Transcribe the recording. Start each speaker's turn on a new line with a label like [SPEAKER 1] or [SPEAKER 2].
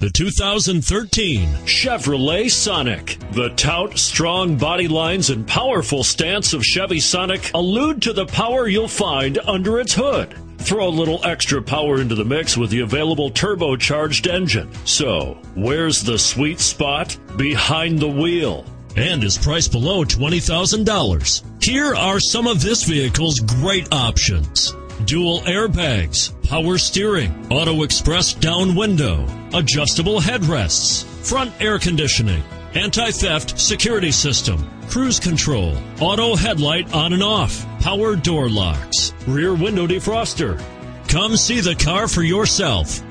[SPEAKER 1] The 2013 Chevrolet Sonic. The tout, strong body lines, and powerful stance of Chevy Sonic allude to the power you'll find under its hood. Throw a little extra power into the mix with the available turbocharged engine. So, where's the sweet spot? Behind the wheel. And is priced below $20,000. Here are some of this vehicle's great options dual airbags, power steering, auto express down window, adjustable headrests, front air conditioning, anti-theft security system, cruise control, auto headlight on and off, power door locks, rear window defroster. Come see the car for yourself.